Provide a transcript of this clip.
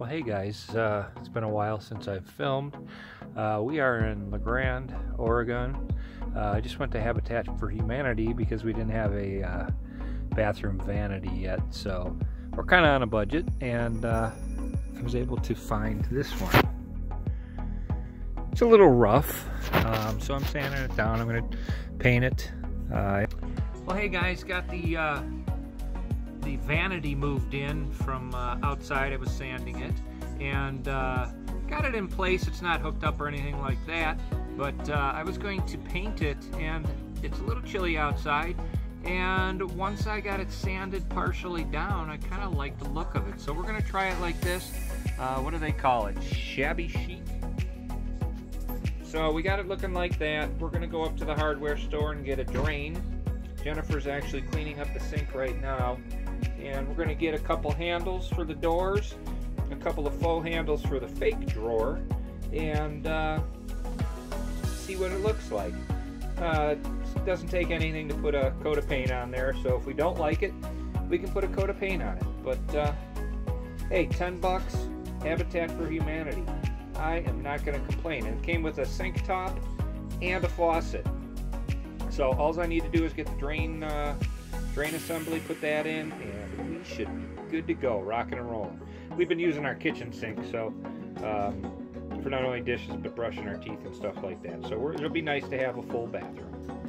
Well, hey guys, uh, it's been a while since I've filmed. Uh, we are in La Grande, Oregon. Uh, I just went to Habitat for Humanity because we didn't have a uh, bathroom vanity yet, so we're kind of on a budget, and uh, I was able to find this one. It's a little rough, um, so I'm sanding it down. I'm going to paint it. Uh, well, hey guys, got the vanity moved in from uh, outside. I was sanding it and uh, got it in place. It's not hooked up or anything like that, but uh, I was going to paint it and it's a little chilly outside. And once I got it sanded partially down, I kind of like the look of it. So we're gonna try it like this. Uh, what do they call it? Shabby chic? So we got it looking like that. We're gonna go up to the hardware store and get a drain. Jennifer's actually cleaning up the sink right now and we're going to get a couple handles for the doors, a couple of faux handles for the fake drawer, and uh, see what it looks like. Uh, it doesn't take anything to put a coat of paint on there, so if we don't like it, we can put a coat of paint on it. But uh, hey, 10 bucks, Habitat for Humanity. I am not going to complain. And it came with a sink top and a faucet. So all I need to do is get the drain uh, drain assembly, put that in, and we should be good to go, rocking and rolling. We've been using our kitchen sink, so um, for not only dishes, but brushing our teeth and stuff like that. So it'll be nice to have a full bathroom.